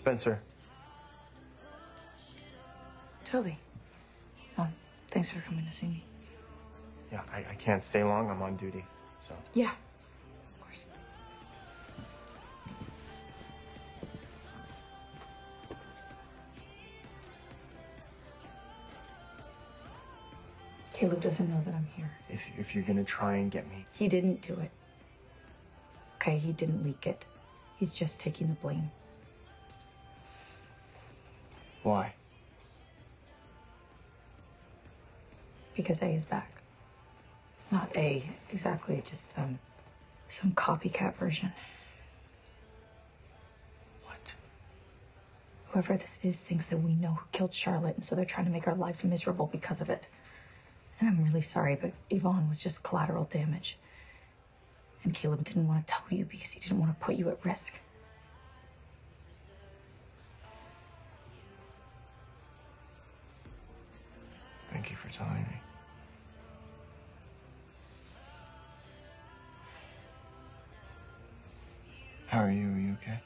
Spencer. Toby. Um, thanks for coming to see me. Yeah, I, I can't stay long. I'm on duty. So. Yeah. Of course. Caleb doesn't know that I'm here. If, if you're gonna try and get me, He didn't do it. Okay, he didn't leak it. He's just taking the blame. Why? Because A is back. Not A, exactly, just, um, some copycat version. What? Whoever this is thinks that we know who killed Charlotte, and so they're trying to make our lives miserable because of it. And I'm really sorry, but Yvonne was just collateral damage. And Caleb didn't want to tell you because he didn't want to put you at risk. Thank you for telling me. How are you? Are you okay?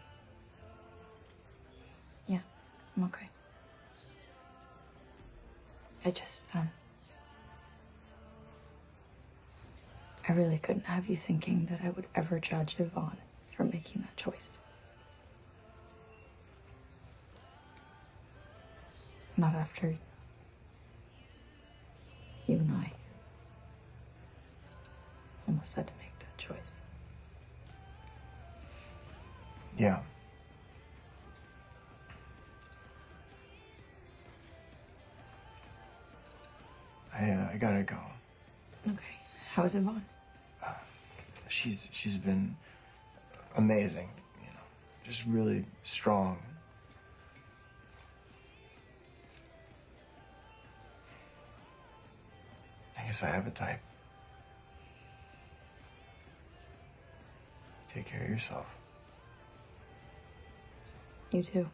Yeah, I'm okay. I just, um. I really couldn't have you thinking that I would ever judge Yvonne for making that choice. Not after almost had to make that choice. Yeah. I uh, I gotta go. Okay. How's Yvonne? She's she's been amazing, you know, just really strong. I guess I have a type. Take care of yourself. You too.